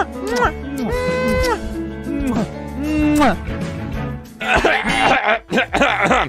Mwah! Mwah! Mwah! Mwah! Mwah! Mwah!